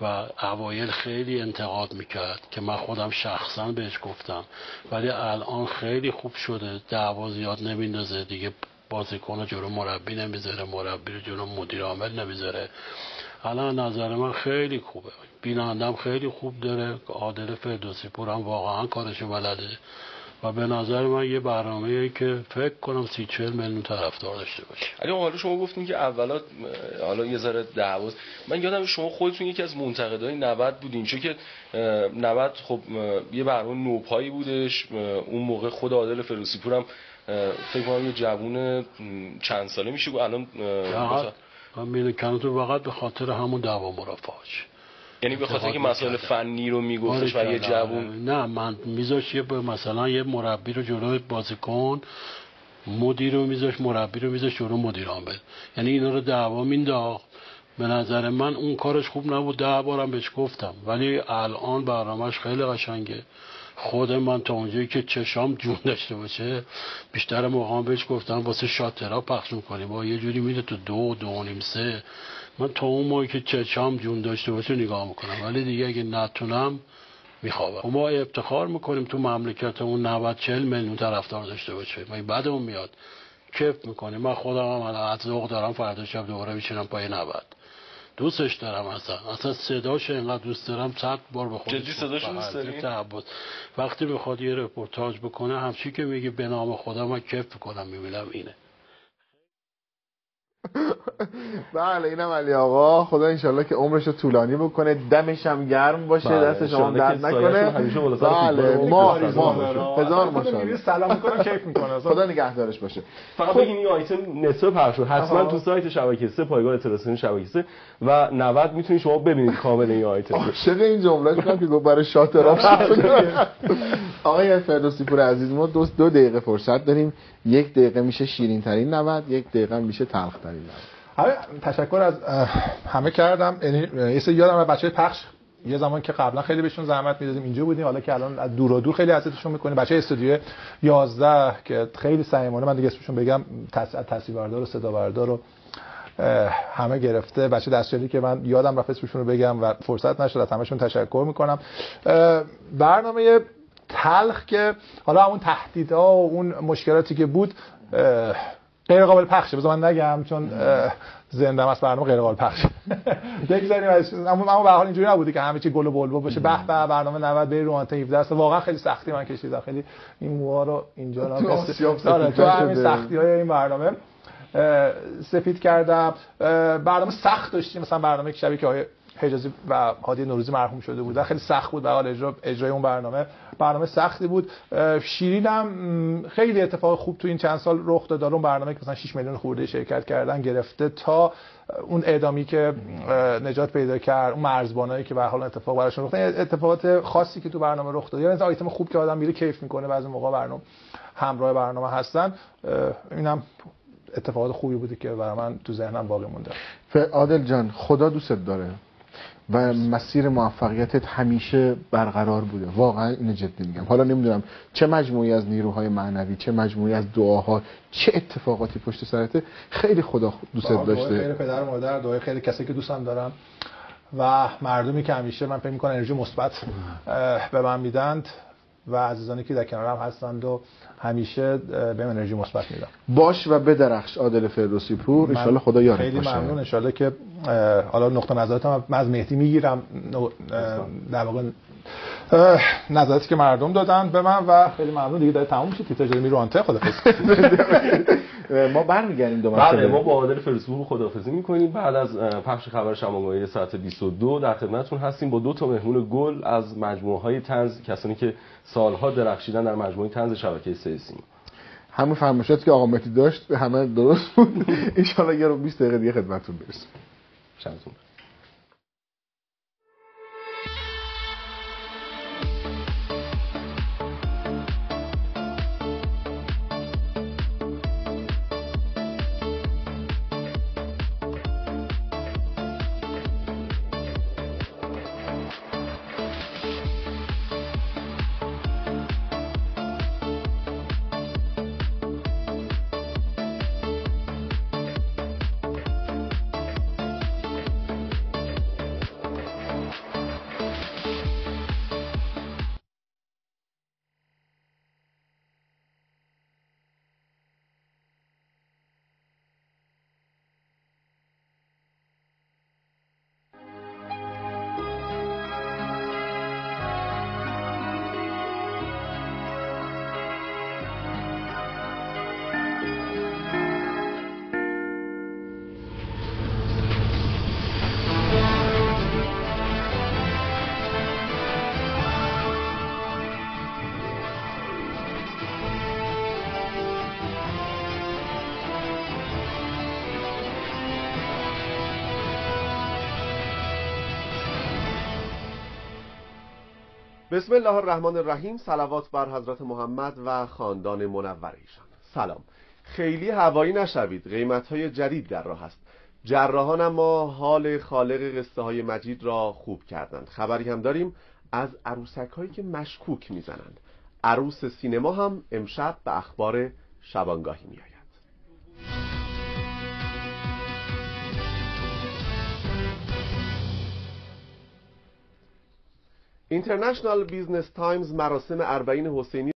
و اوایل خیلی انتقاد می‌کرد که من خودم شخصا بهش گفتم. ولی الان خیلی خوب شده. دعوا زیاد نمیندازه. دیگه بازیکن جلو مربی نمی‌ذاره. مربی رو جلو مدیر عامل نمی‌ذاره. الان نظر من خیلی خوبه. بینندم خیلی خوب داره. عادل فردوسی پور هم واقعا کارشو بلده. و به نظر من یه برنامه که فکر کنم سی چهل میلیون طرفدار داشته باشه. علی حالا شما گفتین که اولا حالا یه ذره دعواز من یادم شما خودتون یکی از منتقدای 90 بودین. چون که 90 خب یه برنامه نوپایی بودش. اون موقع خود عادل فروسی پورم فکر کنم یه جوون چند ساله میشه. الان من میگم تو فقط به خاطر همون دعوا مرافعاش. یعنی به خاطر که مسائل فنی رو میگفتش و یه جوون. نه من میذاش یه مثلا یه مربی رو جلوی بازیکن مدیر رو میذاش مربی رو میذاش جلو مدیر عامل یعنی اینا رو دعوا مینداخت. به نظر من اون کارش خوب نبود ده بارم بهش گفتم. ولی الان برنامهش خیلی قشنگه. خود من تا اونجایی که چشام جون داشته باشه بیشتر موقع بهش گفتم واسه شاترا پخش می‌کنیم. با یه جوری میده تو دو دو نیم سه. من تا اون موقعی که چشام جون داشته باشه نگاه می‌کنم. ولی دیگه اگه نتونم میخوابم. ما افتخار می‌کنیم تو مملکتمون 90 40 میلیون طرفدار داشته باشه. ما بعدمون میاد. کیف می‌کنیم. من خودم هم الان از ذوق دارم فردا شب دوباره میشینم پای 90 دوستش دارم اصلا. اصلا صداش اینقدر دوست دارم صد بار به خودش جدی صداشو دوست بله، داری؟ وقتی می‌خواد یه رپورتاج بکنه همچی که میگه به نام خدا من کیف می‌کنم می‌بینم اینه. بله اینم علی آقا. خدا انشالله که عمرش رو طولانی بکنه. دمش هم گرم باشه بله، دست شما درد نکنه. بله ما. ما. هزار ماشاءالله سلام می‌کنم کیف می‌کنه؟ خدا نگهدارش باشه. فقط بگین این آیتم نصف پخش شد. حتما. تو سایت شبکه 3 پایگاه اطلاعات رسانی شبکه 3 و 90 می‌تونید شما ببینید کامل این آیتم عاشق این جمله شدم که گفت برای کنه. آقای فردوسی پور عزیز ما دو, دو دقیقه فرصت داریم. یک دقیقه میشه شیرین ترین 90 یک دقیقه میشه تلخ ترین 90 همه تشکر از همه کردم. یعنی یادم بچه پخش. یه زمان که قبلا خیلی بهشون زحمت می‌دادیم اینجا بودیم. حالا که الان از دور و دور خیلی اذیتشون می‌کنیم. بچه استودیو 11 که خیلی صمیمانه من دیگه اسمشون بگم تص... تصویربردار و صدا بردار و همه گرفته. بچه دستیاری که من یادم رفت اسمشون رو بگم و فرصت نشد از همشون تشکر می‌کنم. برنامه تلخ که حالا همون تهدیدها و اون مشکلاتی که بود غیر قابل پخشه. بذار من نگم چون زنده است برنامه غیر قابل پخش بگذاریم ازش. اما به هر حال اینجوری نبوده که همه چی گل و بلبل باشه. به به برنامه 90 بری رو آنتن 17 است. واقعا خیلی سختی من کشیدم. خیلی این موها رو اینجا تو آسیاب آره، تو همین. سختی های این برنامه. سفید کردم. برنامه سخت داشتیم. مثلا برنامه که شبیه که حجازی و هادی نوروزی مرحوم شده بودن خیلی سخت بود به حال اجرا اجرای اون برنامه. برنامه سختی بود. اه، شیرینم م، خیلی اتفاق خوب تو این چند سال رخ داد. اون برنامه که مثلا 6 میلیون خورده شرکت کردن گرفته تا اون اعدامی که نجات پیدا کرد اون مرزبانایی که به حال اتفاق براشون رخ اتفاقات خاصی که تو برنامه رخ داد. یعنی آیتم خوب که آدم میره کیف می‌کنه بعضی موقع برنامه همراه برنامه هستن. اینم اتفاقات خوبی بوده که برای من تو ذهنم باقی مونده. عادل جان خدا دوستت داره. و مسیر موفقیتت همیشه برقرار بوده. واقعا اینو جدی میگم. حالا نمی‌دونم چه مجموعی از نیروهای معنوی چه مجموعی از دعاها چه اتفاقاتی پشت سرته خیلی خدا دوستت دعای خیلی داشته. پدر و مادر دعای خیلی کسی که دوستم دارم. و مردمی که همیشه من فکر می‌کنم انرژی مثبت به من میدند. و عزیزانی که در کنارم هستند و همیشه بهم انرژی مثبت میدن. باش و بدرخش عادل فردوسی پور. انشالله خدا یارت خیلی باشه. ممنون. انشالله که حالا نقطه نظراتم من از مهدی می‌گیرم. در واقع نظراتی که مردم دادن به من و خیلی ممنون دیگه داره تموم تیتراژ داره میره آنته خدا ما برمیگردیم دو بله. ما با عادل فرسپور خداحافظی می‌کنیم. بعد از پخش خبر شماگاهی ساعت 22 در خدمتتون هستیم. با دو تا مهمون گل از مجموعه های تنز کسانی که سالها درخشیدن در مجموعه تنز شبکه سه سیما همون فرمایشاتی که آقا مهدی داشت همه درست بود. انشالله یه رو 20 دقیقه دیگه خدمتتون برسیم. شبتون بسم الله الرحمن الرحیم. صلوات بر حضرت محمد و خاندان منور ایشان. سلام. خیلی هوایی نشوید. قیمت های جدید در راه است. جراحان اما حال خالق قصه های مجید را خوب کردند. خبری هم داریم از عروسک هایی که مشکوک می‌زنند. عروس سینما هم امشب به اخبار شبانگاهی می اینترنشنال بیزنس تایمز مراسم اربعین حسینی